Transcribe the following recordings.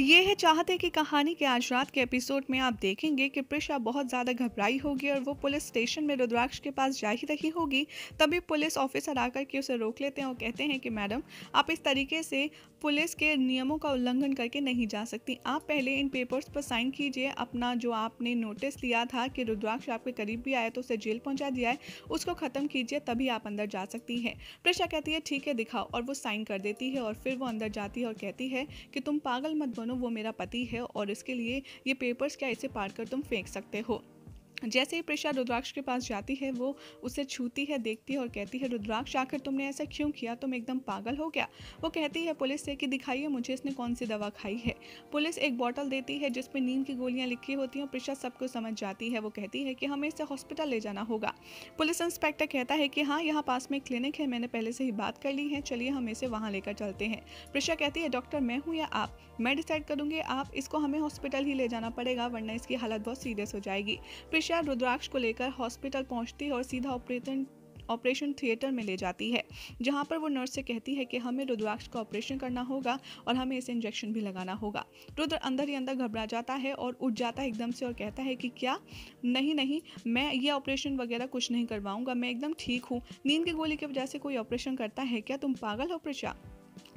ये है चाहते की कहानी के आज रात के एपिसोड में आप देखेंगे कि प्रिशा बहुत ज़्यादा घबराई होगी और वो पुलिस स्टेशन में रुद्राक्ष के पास जा ही रही होगी। तभी पुलिस ऑफिसर आकर के उसे रोक लेते हैं और कहते हैं कि, मैडम, आप इस तरीके से पुलिस के नियमों का उल्लंघन करके नहीं जा सकती। आप पहले इन पेपर्स पर साइन कीजिए। अपना जो आपने नोटिस लिया था कि रुद्राक्ष आपके करीब भी आया तो उसे जेल पहुँचा दिया है। उसको ख़त्म कीजिए, तभी आप अंदर जा सकती हैं। प्रिशा कहती है, ठीक है, दिखाओ। और वो साइन कर देती है और फिर वो अंदर जाती है और कहती है कि, तुम पागल मत बनो वो मेरा पति है और इसके लिए ये पेपर्स क्या इसे पार कर तुम फेंक सकते हो? जैसे ही प्रिशा रुद्राक्ष के पास जाती है, वो उसे छूती है, देखती है और कहती है, रुद्राक्ष, आखिर तुमने ऐसा क्यों किया? तुम एकदम पागल हो गया वो कहती है पुलिस से कि, दिखाइए मुझे, इसने कौन सी दवा खाई है? पुलिस एक बॉटल देती है जिसमें नींद की गोलियाँ लिखी होती हैं प्रिशा सबको समझ जाती है। वो कहती है कि, हमें इसे हॉस्पिटल ले जाना होगा। पुलिस इंस्पेक्टर कहता है कि हाँ यहाँ पास में क्लिनिक है, मैंने पहले से ही बात कर ली है, चलिए हम इसे वहाँ लेकर चलते हैं। प्रिशा कहती है, डॉक्टर, मैं हूँ या आप? मैं डिसाइड करूँगी, आप इसको हमें हॉस्पिटल ही ले जाना पड़ेगा, वरना इसकी हालत बहुत सीरियस हो जाएगी। प्रिशा दिशा रुद्राक्ष को लेकर हॉस्पिटल पहुँचती है और सीधा ऑपरेशन ऑपरेशन थिएटर में ले जाती है, जहाँ पर वो नर्स से कहती है कि हमें रुद्राक्ष का ऑपरेशन करना होगा और हमें इसे इंजेक्शन भी लगाना होगा। रुद्र अंदर ही अंदर घबरा जाता है और उठ जाता है एकदम से और कहता है कि क्या? नहीं नहीं, मैं ये ऑपरेशन वगैरह कुछ नहीं करवाऊँगा, मैं एकदम ठीक हूँ। नींद की गोली की वजह से कोई ऑपरेशन करता है क्या? तुम पागल हो प्रशा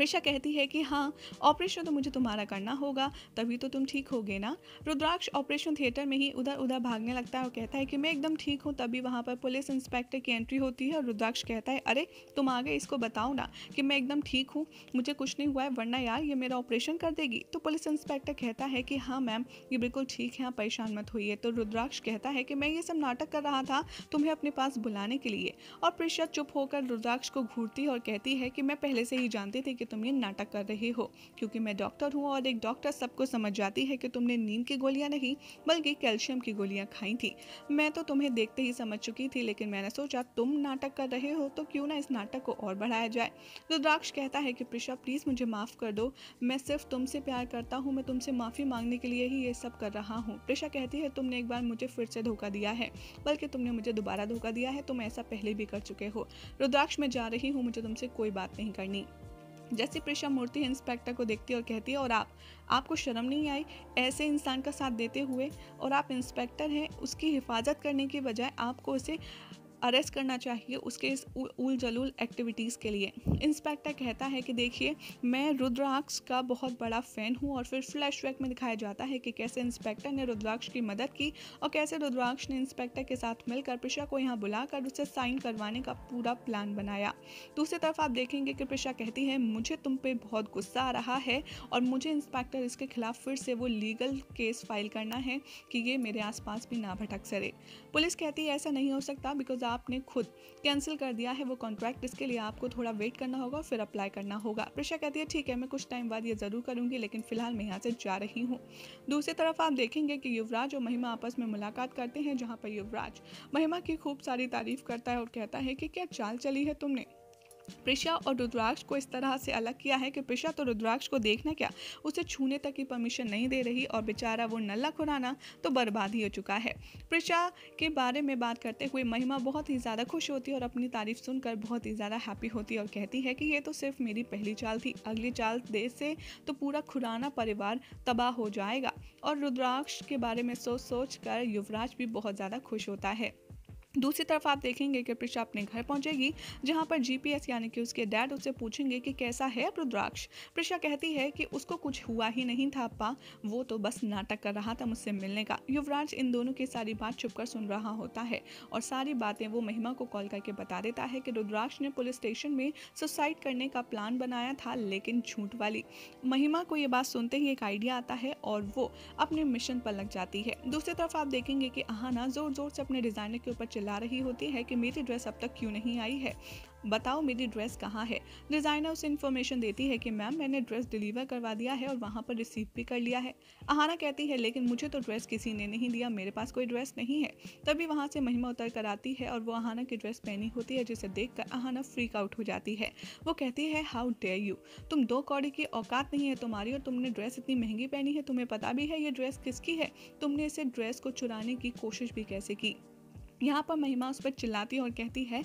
मृषा कहती है कि हाँ ऑपरेशन तो मुझे तुम्हारा करना होगा, तभी तो तुम ठीक होगे ना? रुद्राक्ष ऑपरेशन थिएटर में ही उधर उधर भागने लगता है और कहता है कि मैं एकदम ठीक हूँ, तभी वहाँ पर पुलिस इंस्पेक्टर की एंट्री होती है और रुद्राक्ष कहता है, अरे, तुम आ गए, इसको बताओ ना कि मैं एकदम ठीक हूँ, मुझे कुछ नहीं हुआ है, वरना यार ये मेरा ऑपरेशन कर देगी। तो पुलिस इंस्पेक्टर कहता है कि हाँ मैम, ये बिल्कुल ठीक है परेशान मत होइए। तो रुद्राक्ष कहता है कि मैं ये सब नाटक कर रहा था तुम्हें अपने पास बुलाने के लिए। और प्रिशा चुप होकर रुद्राक्ष को घूरती है और कहती है कि मैं पहले से ही जानती थी कि तुम ये नाटक कर रहे हो। क्योंकि मैं डॉक्टर हूँ और एक डॉक्टर सबको समझ जाती है कि तुमने नींद की गोलियाँ नहीं, बल्कि कैल्शियम की गोलियाँ खाई थी। मैं तो तुम्हें देखते ही समझ चुकी थी, लेकिन मैंने सोचा, तुम नाटक कर रहे हो तो क्यों ना इस नाटक को और बढ़ाया जाए। रुद्राक्ष कहता है कि प्रिशा प्लीज़ मुझे माफ़ कर दो। मैं सिर्फ़ तुमसे प्यार करता हूँ, मैं तुमसे माफ़ी मांगने के लिए ही ये सब कर रहा हूँ प्रिशा कहती है, तुमने एक बार मुझे फिर से धोखा दिया है, बल्कि तुमने मुझे दोबारा धोखा दिया है, तुम ऐसा पहले भी कर चुके हो। रुद्राक्ष, मैं जा रही हूँ, मुझे तुमसे कोई बात नहीं करनी। जैसे प्रेशा मूर्ति इंस्पेक्टर को देखती है और कहती है, और आप, आपको शर्म नहीं आई ऐसे इंसान का साथ देते हुए? और आप इंस्पेक्टर हैं, उसकी हिफाजत करने के बजाय आपको उसे अरेस्ट करना चाहिए उसके इस उल जलूल एक्टिविटीज़ के लिए। इंस्पेक्टर कहता है कि देखिए, मैं रुद्राक्ष का बहुत बड़ा फ़ैन हूँ और फिर फ्लैशबैक में दिखाया जाता है कि कैसे इंस्पेक्टर ने रुद्राक्ष की मदद की और कैसे रुद्राक्ष ने इंस्पेक्टर के साथ मिलकर प्रिशा को यहाँ बुलाकर उसे साइन करवाने का पूरा प्लान बनाया। दूसरी तरफ़ आप देखेंगे कि प्रिशा कहती है, मुझे तुम पे बहुत गुस्सा आ रहा है और मुझे इंस्पेक्टर इसके खिलाफ फिर से वो लीगल केस फ़ाइल करना है कि ये मेरे आसपास भी ना भटक सरे। पुलिस कहती है, ऐसा नहीं हो सकता बिकॉज़ आपने खुद कैंसिल कर दिया है वो कॉन्ट्रैक्ट इसके लिए आपको थोड़ा वेट करना होगा फिर अप्लाई करना होगा। प्रशा कहती है, ठीक है, मैं कुछ टाइम बाद ये ज़रूर करूँगी, लेकिन फ़िलहाल मैं यहाँ से जा रही हूँ। दूसरी तरफ़ आप देखेंगे कि युवराज और महिमा आपस में मुलाकात करते हैं, जहाँ पर युवराज महिमा की खूब सारी तारीफ़ करता है और कहता है कि क्या चाल चली है तुमने? प्रिशा और रुद्राक्ष को इस तरह से अलग किया है कि प्रिशा तो रुद्राक्ष को देखना क्या? उसे छूने तक की परमिशन नहीं दे रही और बेचारा वो नल्ला खुराना तो बर्बाद ही हो चुका है। प्रिशा के बारे में बात करते हुए महिमा बहुत ही ज़्यादा खुश होती है और अपनी तारीफ़ सुनकर बहुत ही ज़्यादा हैप्पी होती है और कहती है कि ये तो सिर्फ़ मेरी पहली चाल थी, अगली चाल दे से तो पूरा खुराना परिवार तबाह हो जाएगा। और रुद्राक्ष के बारे में सोच सोच कर युवराज भी बहुत ज़्यादा खुश होता है। दूसरी तरफ़ आप देखेंगे कि प्रिशा अपने घर पहुंचेगी, जहाँ पर जीपीएस यानी कि उसके डैड उससे पूछेंगे कि कैसा है रुद्राक्ष। प्रिशा कहती है कि उसको कुछ हुआ ही नहीं था अप्पा वो तो बस नाटक कर रहा था मुझसे मिलने का। युवराज इन दोनों की सारी बात छुपकर सुन रहा होता है और सारी बातें वो महिमा को कॉल करके बता देता है कि रुद्राक्ष ने पुलिस स्टेशन में सुसाइड करने का प्लान बनाया था, लेकिन झूठ वाली। महिमा को ये बात सुनते ही एक आइडिया आता है और वो अपने मिशन पर लग जाती है। दूसरी तरफ़ आप देखेंगे कि आहाना ज़ोर ज़ोर से अपने डिज़ाइनर के ऊपर चिल्ला रही होती है कि मेरी ड्रेस अब तक क्यों नहीं आई है? बताओ मेरी ड्रेस कहाँ है? डिज़ाइनर उसे इन्फॉर्मेशन देती है कि मैम मैंने ड्रेस डिलीवर करवा दिया है और वहाँ पर रिसीव भी कर लिया है। अहाना कहती है, लेकिन मुझे तो ड्रेस किसी ने नहीं दिया, मेरे पास कोई ड्रेस नहीं है। तभी वहाँ से महिमा उतर कर आती है और वो अहाना की ड्रेस पहनी होती है, जिसे देख कर अहाना फ्रीक आउट हो जाती है। वो कहती है हाउ डेयर यू तुम दो कौड़ी की औकात नहीं है तुम्हारी और तुमने ड्रेस इतनी महँगी पहनी है, तुम्हें पता भी है ये ड्रेस किसकी है? तुमने इसे ड्रेस को चुराने की कोशिश भी कैसे की? यहाँ पर महिमा उस पर चिल्लाती है और कहती है,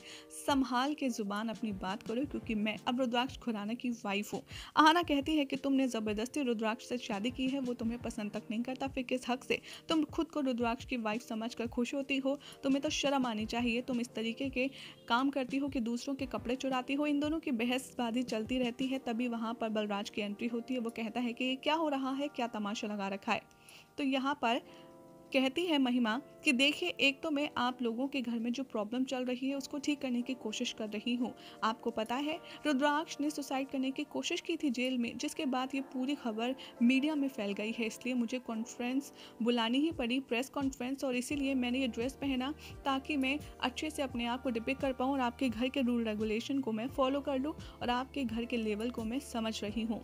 संभाल के ज़ुबान अपनी बात करो क्योंकि मैं अब रुद्राक्ष खुराना की वाइफ हूँ। आहाना कहती है कि, तुमने ज़बरदस्ती रुद्राक्ष से शादी की है, वो तुम्हें पसंद तक नहीं करता, फिर किस हक से? तुम खुद को रुद्राक्ष की वाइफ समझ कर खुश होती हो, तुम्हें तो शर्म आनी चाहिए, तुम इस तरीके के काम करती हो कि दूसरों के कपड़े चुराती हो, इन दोनों की बहसबाजी चलती रहती है, तभी वहाँ पर बलराज की एंट्री होती है, वो कहता है कि, ये क्या हो रहा है? क्या तमाशा लगा रखा है? तो यहाँ पर कहती है महिमा कि देखिए, एक तो मैं आप लोगों के घर में जो प्रॉब्लम चल रही है, उसको ठीक करने की कोशिश कर रही हूँ। आपको पता है, रुद्राक्ष ने सुसाइड करने की कोशिश की थी जेल में, जिसके बाद ये पूरी खबर मीडिया में फैल गई है। इसलिए मुझे कॉन्फ्रेंस बुलानी ही पड़ी प्रेस कॉन्फ्रेंस और इसीलिए मैंने ये ड्रेस पहना ताकि मैं अच्छे से अपने आप को डिपिक कर पाऊँ और आपके घर के रूल रेगुलेशन को मैं फॉलो कर लूँ और आपके घर के लेवल को मैं समझ रही हूँ।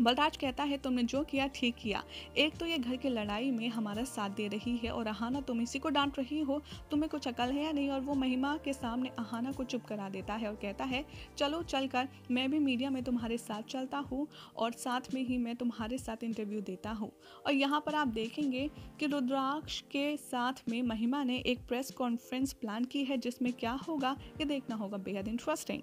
बलराज कहता है, तुमने जो किया, ठीक किया। एक तो ये घर की लड़ाई में हमारा साथ दे रही है और अहाना, तुम इसी को डांट रही हो। तुम्हें कुछ अकल है या नहीं? और वो महिमा के सामने अहाना को चुप करा देता है और कहता है, चलो चलकर मैं भी मीडिया में तुम्हारे साथ चलता हूँ और साथ में ही मैं तुम्हारे साथ इंटरव्यू देता हूँ। और यहाँ पर आप देखेंगे कि रुद्राक्ष के साथ में महिमा ने एक प्रेस कॉन्फ्रेंस प्लान की है, जिसमें क्या होगा, ये देखना होगा। बेहद इंटरेस्टिंग